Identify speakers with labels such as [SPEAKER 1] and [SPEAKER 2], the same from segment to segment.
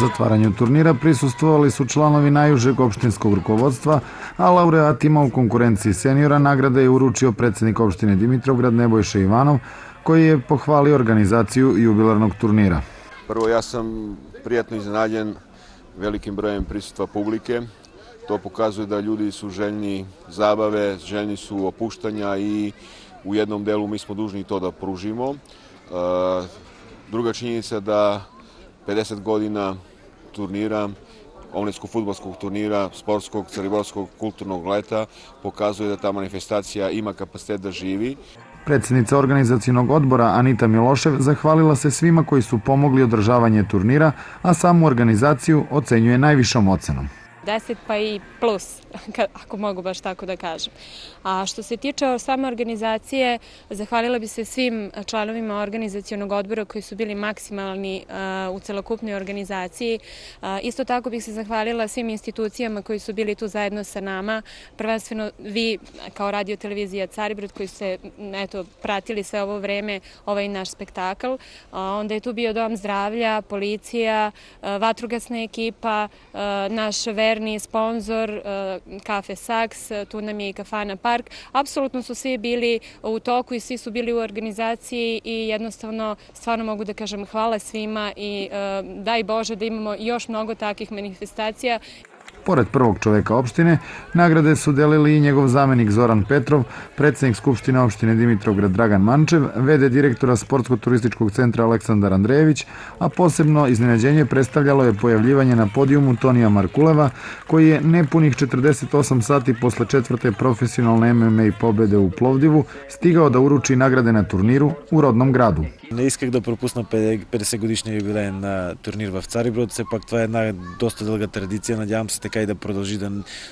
[SPEAKER 1] Zatvaranju turnira prisustvovali su članovi najužeg opštinskog rukovodstva, a laureatima u konkurenciji seniora nagrade je uručio predsednik opštine Dimitrovgrad Nebojša Ivanov, koji je pohvalio organizaciju jubilarnog turnira.
[SPEAKER 2] Prvo, ja sam prijatno iznenađen velikim brojem prisustva publike. To pokazuje da ljudi su željni zabave, željni su opuštanja i u jednom delu mi smo dužni to da pružimo. E, druga činjenica da 50 godina turnira, omlinskog futbolskog turnira, sportskog, cariborskog, kulturnog leta, pokazuje da ta manifestacija ima kapacitet da živi.
[SPEAKER 1] Predsednica organizacijnog odbora Anita Milošev zahvalila se svima koji su pomogli održavanje turnira, a samu organizaciju ocenjuje najvišom ocenom.
[SPEAKER 3] 10 pa i plus, ako mogu baš tako da kažem. A što se tiče same organizacije, zahvalila bi se svim članovima organizacijonog odbora koji su bili maksimalni u celokupnoj organizaciji. Isto tako bih se zahvalila svim institucijama koji su bili tu zajedno sa nama, prvenstveno vi kao radio televizija Caribrod koji ste eto, pratili sve ovo vreme ovaj naš spektakl. Onda je tu bio Dom zdravlja, policija, vatrugasna ekipa, naš ver verni sponsor Kafe Saks, tu nam je i Kafana Park. Apsolutno su svi bili u toku i svi su bili u organizaciji i jednostavno stvarno mogu da kažem hvala svima i e, daj Bože da imamo još mnogo takih manifestacija.
[SPEAKER 1] Pored prvog čoveka opštine, nagrade su delili i njegov zamenik Zoran Petrov, predsednik Skupštine opštine Dimitrovgrad Dragan Mančev, vede direktora Sportsko-turističkog centra Aleksandar Andrejević, a posebno iznenađenje predstavljalo je pojavljivanje na podijumu Tonija Markuleva, koji je nepunih 48 sati posle četvrte profesionalne MMA pobede u Plovdivu stigao da uruči nagrade na turniru u rodnom gradu.
[SPEAKER 4] Не исках да пропусна 50 годишния юбилеен на турнир в Цариброд. Все пак това е една доста дълга традиция. Надявам се така и да продължи. Да...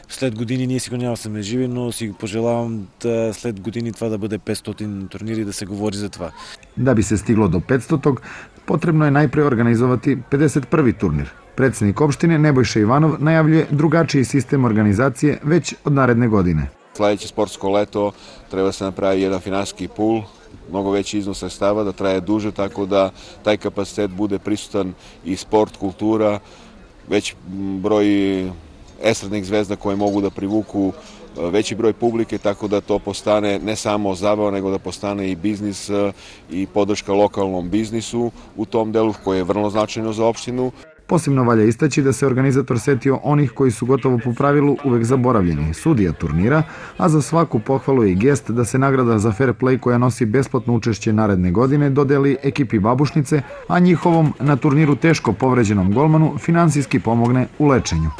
[SPEAKER 4] След години ние сигурно няма сме живи, но си пожелавам да след години това да бъде 500 турнир и да се говори за това.
[SPEAKER 1] Da bi se stiglo do 500. potrebno je najpre organizovati 51. turnir. Predsednik opštine Nebojša Ivanov najavljuje drugačiji sistem organizacije već od naredne godine.
[SPEAKER 2] Sledeće sportsko leto treba se napravi jedan finansijski pool mnogo veći iznos sredstava, da traje duže, tako da taj kapacitet bude prisutan i sport, kultura, već broj estradnih zvezda koje mogu da privuku e, veći broj publike, tako da to postane ne samo zabava, nego da postane i biznis e, i podrška lokalnom biznisu u tom delu koje je vrlo značajno za opštinu.
[SPEAKER 1] Posebno valja istaći da se organizator setio onih koji su gotovo po pravilu uvek zaboravljeni, sudija turnira, a za svaku pohvalu i gest da se nagrada za fair play koja nosi besplatno učešće naredne godine dodeli ekipi Babušnice, a njihovom na turniru teško povređenom golmanu finansijski pomogne u lečenju.